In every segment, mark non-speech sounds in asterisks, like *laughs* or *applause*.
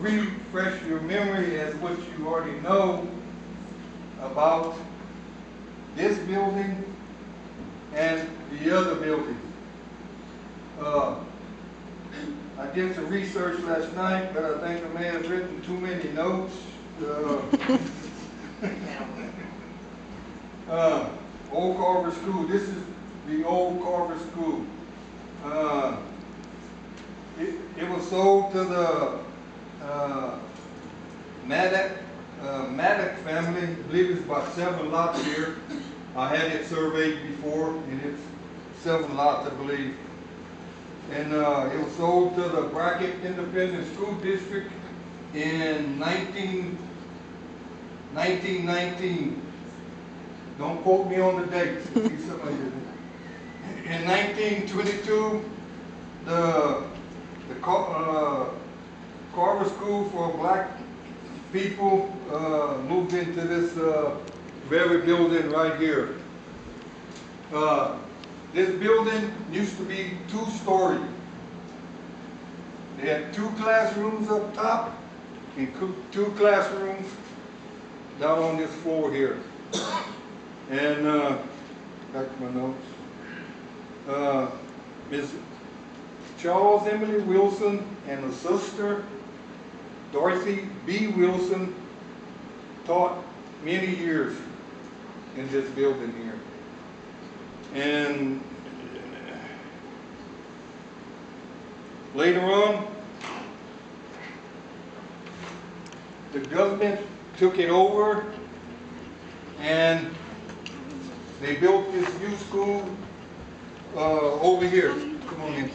refresh your memory as what you already know about this building and the other buildings. Uh, I did some research last night, but I think I may have written too many notes. Uh, *laughs* uh, Old Carver School, this is the old Carver School. Uh, It, it was sold to the, uh, Maddock, uh, Maddock family, I believe it's about seven lots here. I had it surveyed before, and it's seven lots, I believe. And, uh, it was sold to the Brackett Independent School District in nineteen, nineteen nineteen. Don't quote me on the it. In nineteen twenty-two, the, the uh, Carver School for Black People, uh, moved into this, uh, very building right here. Uh, this building used to be two-story. They had two classrooms up top and two classrooms down on this floor here. And, uh, back to my notes. Uh, Ms. Charles Emily Wilson and her sister Dorothy B. Wilson taught many years in this building here. And later on, the government took it over and they built this new school uh, over here. Come on in.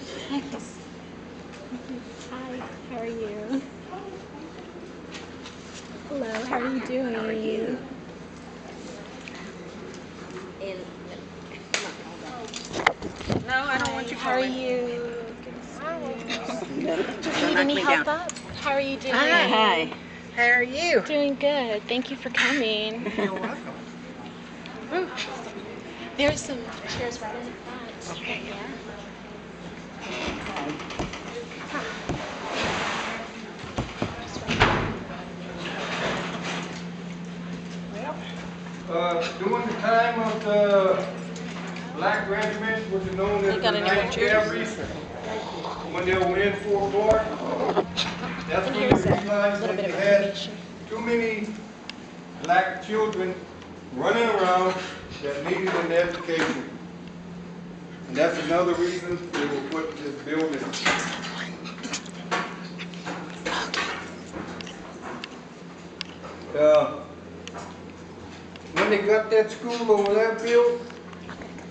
Hi, how are you? Hello, how are you doing? How are you? No, I don't want you How are calling. you? Good to see you. Do you need any help down. up? How are you doing? Hi. How are you? Doing good. Thank you for coming. *laughs* You're welcome. Woo. There's some chairs right in the front. Okay. Yeah. Uh, during the time of the black regiment, which is known as the Ninth? Cavalry, when they were in Fort Ward, that's when they a realized that of had too many black children running around that needed an education. And that's another reason they will put this building. Uh, they got that school over there built,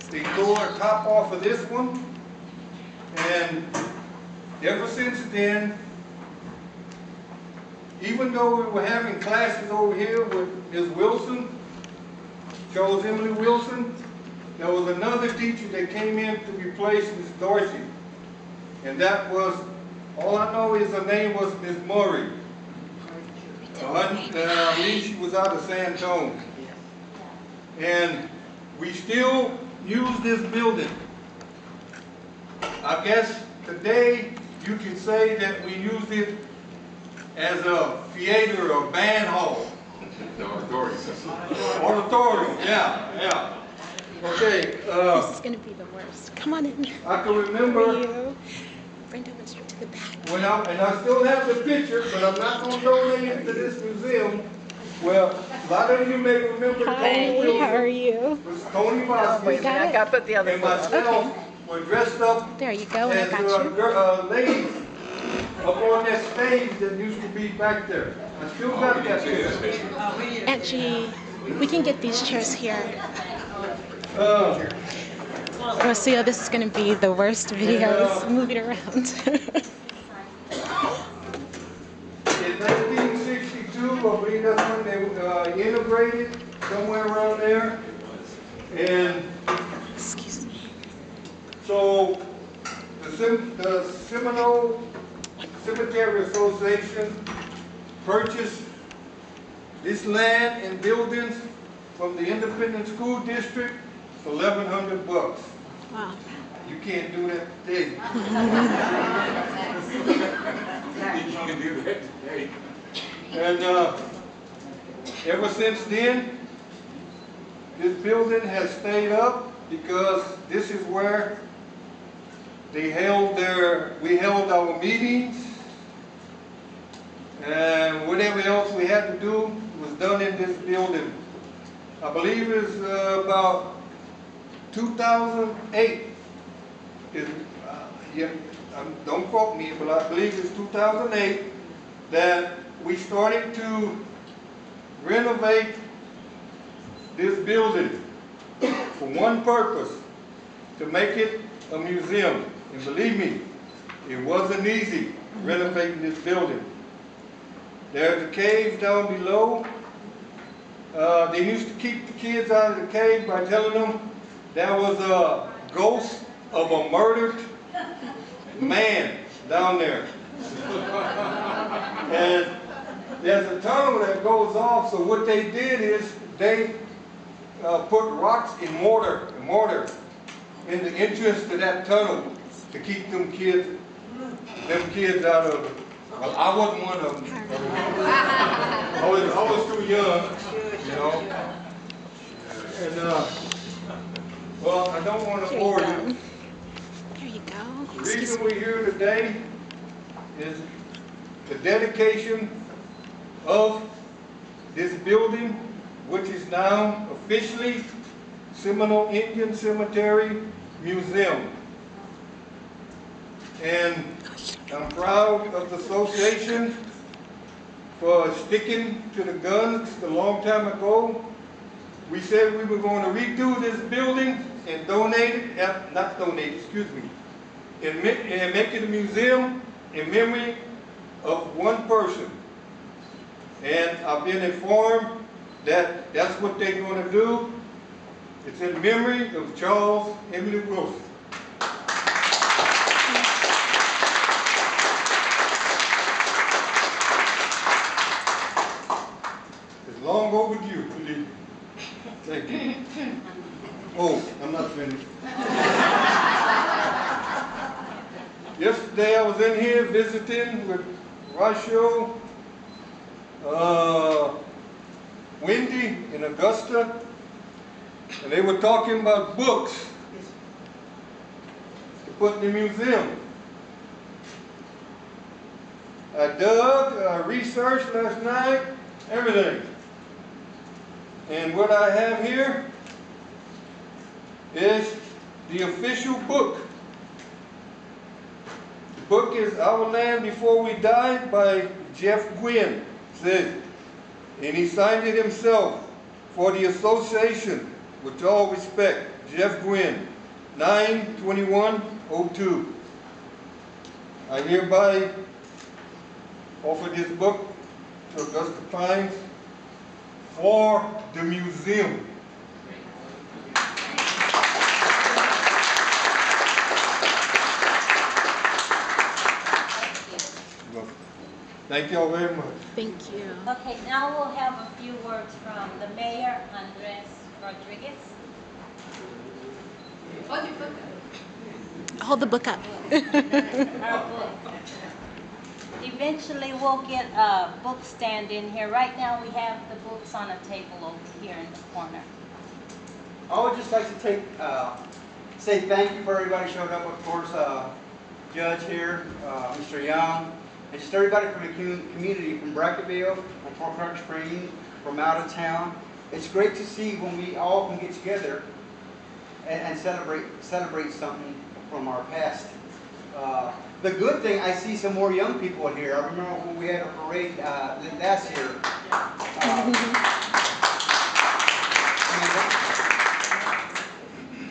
they tore the top off of this one. And ever since then, even though we were having classes over here with Ms. Wilson, Charles Emily Wilson, there was another teacher that came in to replace Ms. Dorsey. And that was, all I know is her name was Ms. Murray. Uh, I believe she was out of San Antone. And we still use this building. I guess today you can say that we use it as a theater or band hall. Auditorium, auditorium, yeah, yeah. Okay, This uh, is gonna be the worst. Come on in. I can How are remember you? Brenda went straight to the back. when I, and I still have the picture, but I'm not gonna donate it to this museum. Well, a lot of you may remember Hi, Tony how are you? was Tony Wait a Vasquez, minute, I gotta put the other and foot up. myself were dressed up There you go, and I as got uh, you. gir- uh, ladies up on that stage that used to be back there. I still got that picture. Angie, we can get these chairs here. Uh, Rocio, this is gonna be the worst videos. Move it around. In nineteen sixty-two, I believe that's when they, uh, integrated, somewhere around there. And Excuse me. so, the Sem, the Seminole Cemetery Association purchased this land and buildings from the Independent School District for eleven hundred bucks. Wow. You can't do that today. *laughs* hear that today. And, uh, ever since then, this building has stayed up because this is where they held their, we held our meetings. And whatever else we had to do was done in this building. I believe it's uh, about 2008 is, uh, yeah, um, don't quote me, but I believe it's 2008 that we started to renovate this building for one purpose, to make it a museum. And believe me, it wasn't easy renovating this building. There's a cave down below. Uh, they used to keep the kids out of the cave by telling them there was a ghost of a murdered man down there. *laughs* And there's a tunnel that goes off, so what they did is they uh, put rocks in mortar, mortar in the entrance to that tunnel to keep them kids, them kids out of it. Well, I wasn't one of them. I was, I was too young, you know. And, uh, well, I don't want to bore you you. go. Here you go. The reason we're here today is the dedication of this building, which is now officially Seminole Indian Cemetery Museum. And I'm proud of the association for sticking to the guns a long time ago. We said we were going to redo this building and donate it, eh, not donate, excuse me, and make it a museum in memory of one person. And I've been informed that that's what they're gonna do. It's in memory of Charles Emily Wilson. It's long overdue, believe me. Thank you. Oh, I'm not finished. Yesterday I was in here visiting with Rasho, uh, Wendy in Augusta, and they were talking about books to put in the museum. I dug, I researched last night, everything. And what I have here is the official book. The book is Our Land Before We Die by Jeff Guinn, said. And he signed it himself for the association, with all respect, Jeff Guinn, 92102. I hereby offer this book to Augusta Pines for the museum. Thank you all very much. Thank you. Okay, now we'll have a few words from the mayor, Andres Rodriguez. Hold the book up. Our *laughs* book. Eventually, we'll get a book stand in here. Right now, we have the books on a table over here in the corner. I would just like to take, uh, say thank you for everybody showed up, of course, uh, Judge here, uh, Mr. Young, and just everybody from the community, from Brackettville, from Fort Clark Springs, from out of town. It's great to see when we all can get together and, and celebrate, celebrate something from our past. Uh, The good thing, I see some more young people here. I remember when we had a parade, uh, last year. Uh, *laughs*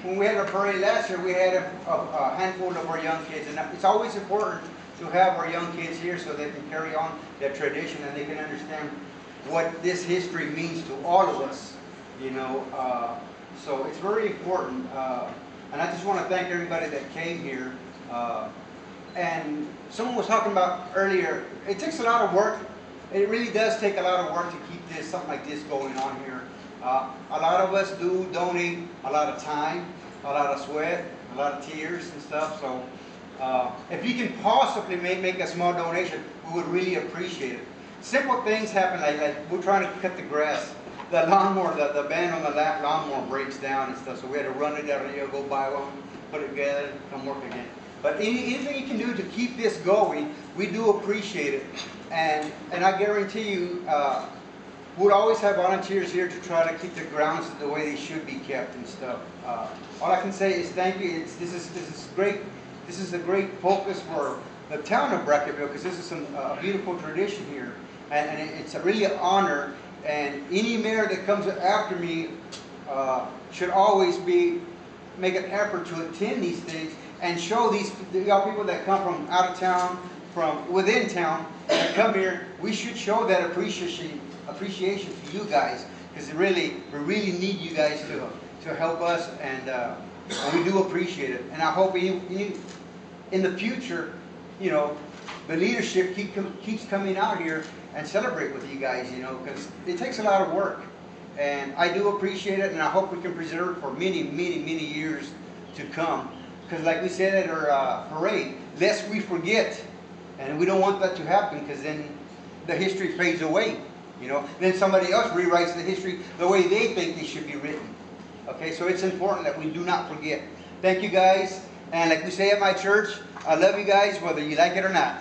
When we had a parade last year, we had a, a a handful of our young kids, and it's always important to have our young kids here so they can carry on that tradition and they can understand what this history means to all of us, you know. Uh, so it's very important, uh, and I just want to thank everybody that came here. Uh, and someone was talking about earlier, it takes a lot of work. It really does take a lot of work to keep this, something like this going on here. Uh, a lot of us do donate a lot of time, a lot of sweat, a lot of tears and stuff. So Uh, if you can possibly make, make a small donation, we would really appreciate it. Simple things happen, like, like we're trying to cut the grass. The lawnmower, the, the band on the la- lawnmower breaks down and stuff, so we had to run it of here, go buy one, put it together, come work again. But any, anything you can do to keep this going, we do appreciate it. And, and I guarantee you, uh, we'd always have volunteers here to try to keep the grounds the way they should be kept and stuff. Uh, all I can say is thank you. It's, this is this is great. This is a great focus for the town of Brackettville because this is some, a beautiful tradition here, and, and it's a really an honor. And any mayor that comes after me uh, should always be make an effort to attend these things and show these the young people that come from out of town, from within town, that come here. We should show that appreciation appreciation to you guys because really we really need you guys to to help us and, uh, we do appreciate it. And I hope you in the future, you know, the leadership keep, keeps coming out here and celebrate with you guys, you know, because it takes a lot of work. And I do appreciate it, and I hope we can preserve it for many, many, many years to come. Because like we said at our uh, parade, lest we forget, and we don't want that to happen, because then the history fades away, you know. Then somebody else rewrites the history the way they think it should be written. Okay, so it's important that we do not forget. Thank you guys, and like we say at my church, I love you guys whether you like it or not.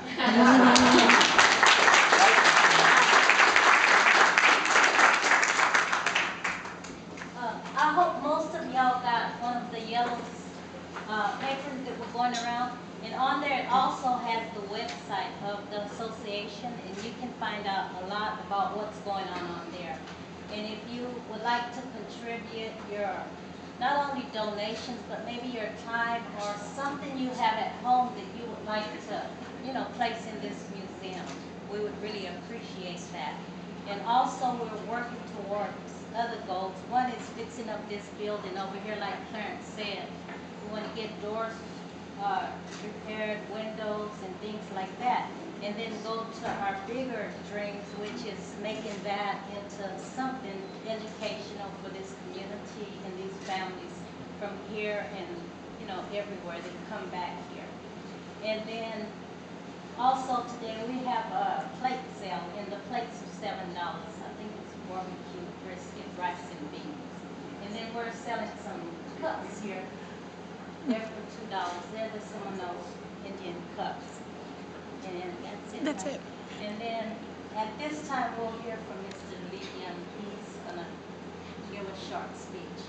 Uh, I hope most of y'all got one of the yellow uh, papers that were going around. And on there, it also has the website of the association, and you can find out a lot about what's going on on there. And if you would like to contribute your, not only donations, but maybe your time or something you have at home that you would like to, you know, place in this museum, we would really appreciate that. And also, we're working towards other goals. One is fixing up this building over here, like Clarence said. We want to get doors uh, repaired, windows, and things like that. And then go to our bigger dreams, which is making that into something educational for this community and these families from here and, you know, everywhere that come back here. And then also today, we have a plate sale, and the plates are seven dollars. I think it's barbecue, brisket, rice, and beans. And then we're selling some cups here. They're for two dollars. They're the Seminole Indian cups. And that's it. That's it. And then at this time, we'll hear from Mr. Lee, and he's gonna give a short speech.